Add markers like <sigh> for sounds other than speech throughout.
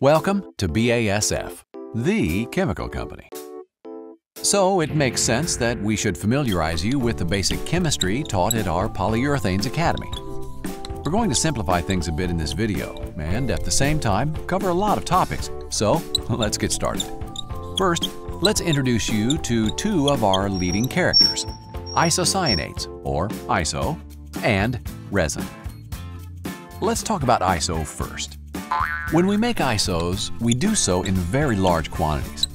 Welcome to BASF, the chemical company. So it makes sense that we should familiarize you with the basic chemistry taught at our Polyurethanes Academy. We're going to simplify things a bit in this video and at the same time cover a lot of topics, so <laughs> let's get started. First, let's introduce you to two of our leading characters, isocyanates, or ISO, and resin. Let's talk about ISO first. When we make ISOs, we do so in very large quantities.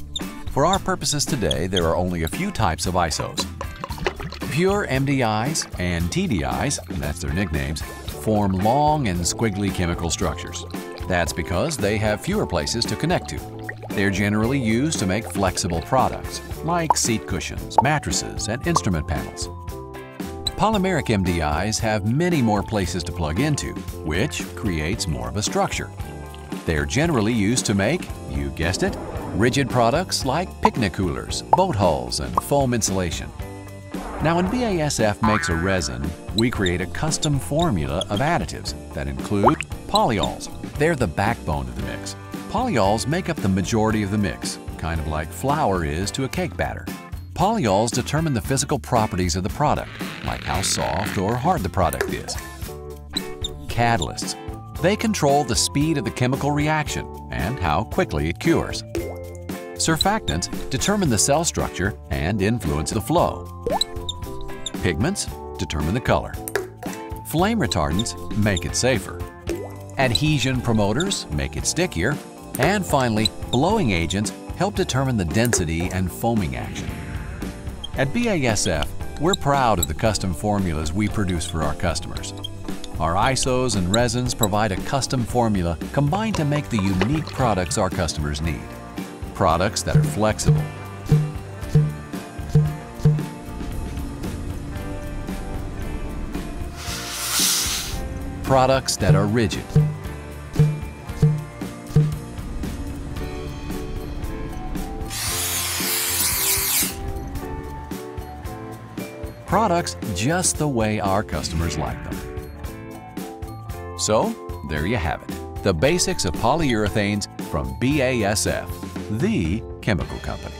For our purposes today, there are only a few types of ISOs. Pure MDIs and TDIs, that's their nicknames, form long and squiggly chemical structures. That's because they have fewer places to connect to. They're generally used to make flexible products, like seat cushions, mattresses, and instrument panels. Polymeric MDIs have many more places to plug into, which creates more of a structure. They're generally used to make, you guessed it, rigid products like picnic coolers, boat hulls, and foam insulation. Now when BASF makes a resin, we create a custom formula of additives that include polyols. They're the backbone of the mix. Polyols make up the majority of the mix, kind of like flour is to a cake batter. Polyols determine the physical properties of the product, like how soft or hard the product is. Catalysts they control the speed of the chemical reaction and how quickly it cures. Surfactants determine the cell structure and influence the flow. Pigments determine the color. Flame retardants make it safer. Adhesion promoters make it stickier. And finally, blowing agents help determine the density and foaming action. At BASF, we're proud of the custom formulas we produce for our customers. Our ISOs and resins provide a custom formula combined to make the unique products our customers need. Products that are flexible, products that are rigid, products just the way our customers like them. So, there you have it. The basics of polyurethanes from BASF, the chemical company.